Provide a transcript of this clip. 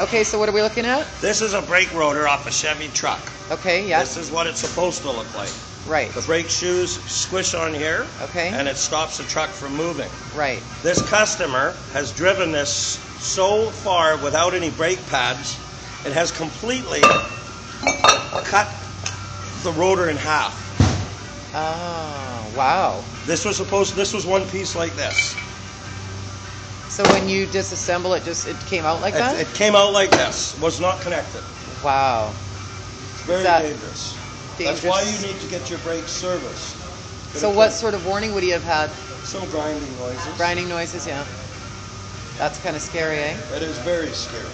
Okay, so what are we looking at? This is a brake rotor off a Chevy truck. Okay, yeah, This is what it's supposed to look like. right, The brake shoes squish on here, Okay. and it stops the truck from moving. right. This customer has driven this so far without any brake pads, it has completely cut the rotor in half. Oh, wow. This was supposed, this was one piece like this. So when you disassemble it, just it came out like that? it came out like this, was not connected. Wow. Very that dangerous. That's why you need to get your brakes serviced. So what sort of warning would he have had? Some grinding noises. Grinding noises, yeah. That's kind of scary, eh? It is very scary.